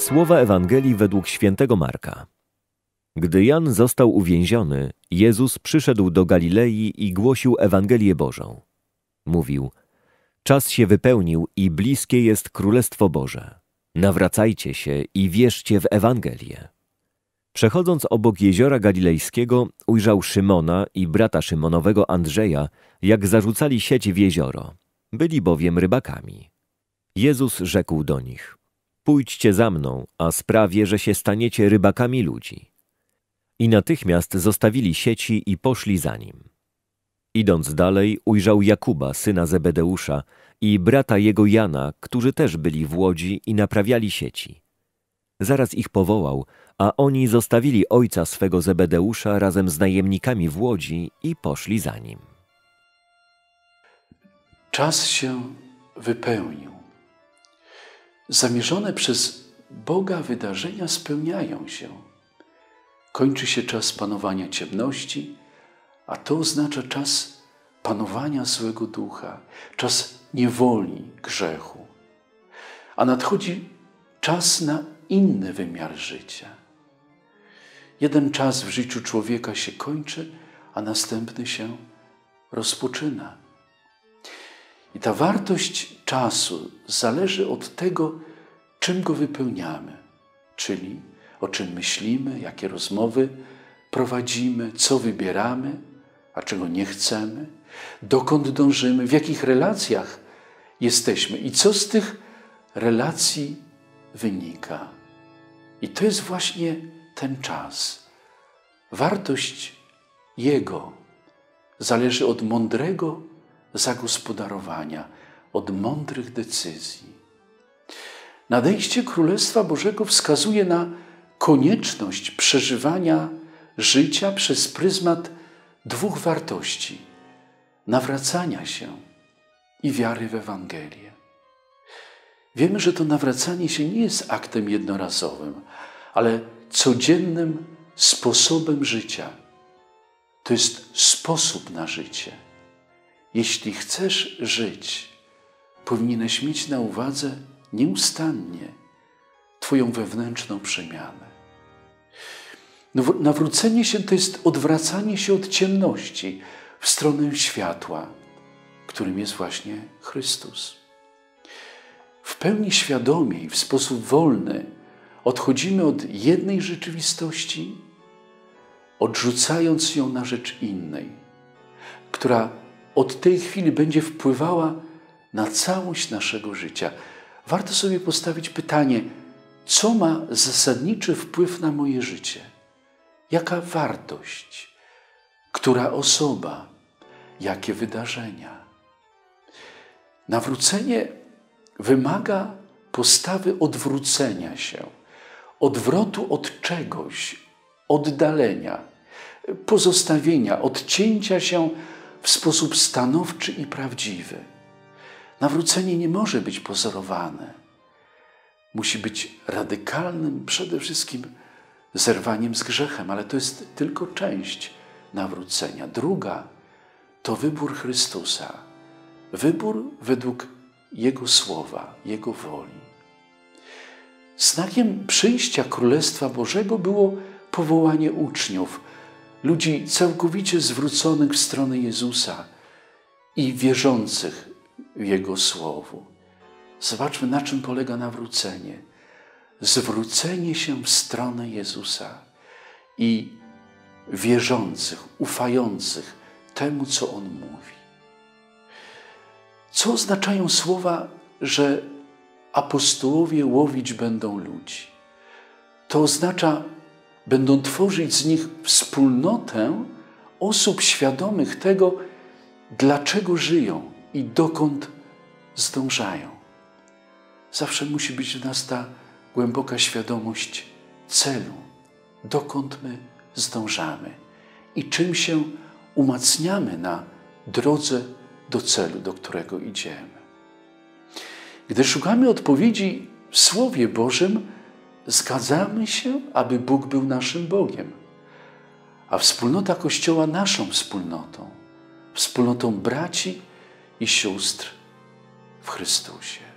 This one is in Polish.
Słowa Ewangelii według świętego Marka. Gdy Jan został uwięziony, Jezus przyszedł do Galilei i głosił Ewangelię Bożą. Mówił: Czas się wypełnił i bliskie jest Królestwo Boże. Nawracajcie się i wierzcie w Ewangelię. Przechodząc obok jeziora galilejskiego, ujrzał Szymona i brata Szymonowego Andrzeja, jak zarzucali sieć w jezioro. Byli bowiem rybakami. Jezus rzekł do nich: Pójdźcie za mną, a sprawię, że się staniecie rybakami ludzi. I natychmiast zostawili sieci i poszli za nim. Idąc dalej, ujrzał Jakuba, syna Zebedeusza, i brata jego Jana, którzy też byli w łodzi i naprawiali sieci. Zaraz ich powołał, a oni zostawili ojca swego Zebedeusza razem z najemnikami w łodzi i poszli za nim. Czas się wypełnił. Zamierzone przez Boga wydarzenia spełniają się. Kończy się czas panowania ciemności, a to oznacza czas panowania złego ducha, czas niewoli grzechu. A nadchodzi czas na inny wymiar życia. Jeden czas w życiu człowieka się kończy, a następny się rozpoczyna. I ta wartość czasu zależy od tego, czym go wypełniamy, czyli o czym myślimy, jakie rozmowy prowadzimy, co wybieramy, a czego nie chcemy, dokąd dążymy, w jakich relacjach jesteśmy i co z tych relacji wynika. I to jest właśnie ten czas. Wartość Jego zależy od mądrego zagospodarowania, od mądrych decyzji. Nadejście Królestwa Bożego wskazuje na konieczność przeżywania życia przez pryzmat dwóch wartości: nawracania się i wiary w Ewangelię. Wiemy, że to nawracanie się nie jest aktem jednorazowym, ale codziennym sposobem życia. To jest sposób na życie. Jeśli chcesz żyć, powinieneś mieć na uwadze nieustannie Twoją wewnętrzną przemianę. Nawrócenie się to jest odwracanie się od ciemności w stronę światła, którym jest właśnie Chrystus. W pełni świadomie i w sposób wolny odchodzimy od jednej rzeczywistości, odrzucając ją na rzecz innej, która od tej chwili będzie wpływała na całość naszego życia. Warto sobie postawić pytanie, co ma zasadniczy wpływ na moje życie? Jaka wartość? Która osoba? Jakie wydarzenia? Nawrócenie wymaga postawy odwrócenia się, odwrotu od czegoś, oddalenia, pozostawienia, odcięcia się w sposób stanowczy i prawdziwy. Nawrócenie nie może być pozorowane. Musi być radykalnym przede wszystkim zerwaniem z grzechem, ale to jest tylko część nawrócenia. Druga to wybór Chrystusa, wybór według Jego słowa, Jego woli. Znakiem przyjścia Królestwa Bożego było powołanie uczniów, ludzi całkowicie zwróconych w stronę Jezusa i wierzących w Jego Słowo. Zobaczmy, na czym polega nawrócenie. Zwrócenie się w stronę Jezusa i wierzących, ufających temu, co On mówi. Co oznaczają słowa, że apostołowie łowić będą ludzi? To oznacza będą tworzyć z nich wspólnotę osób świadomych tego, dlaczego żyją i dokąd zdążają. Zawsze musi być w nas ta głęboka świadomość celu, dokąd my zdążamy i czym się umacniamy na drodze do celu, do którego idziemy. Gdy szukamy odpowiedzi w Słowie Bożym, zgadzamy się, aby Bóg był naszym Bogiem, a wspólnota Kościoła naszą wspólnotą, wspólnotą braci i sióstr w Chrystusie.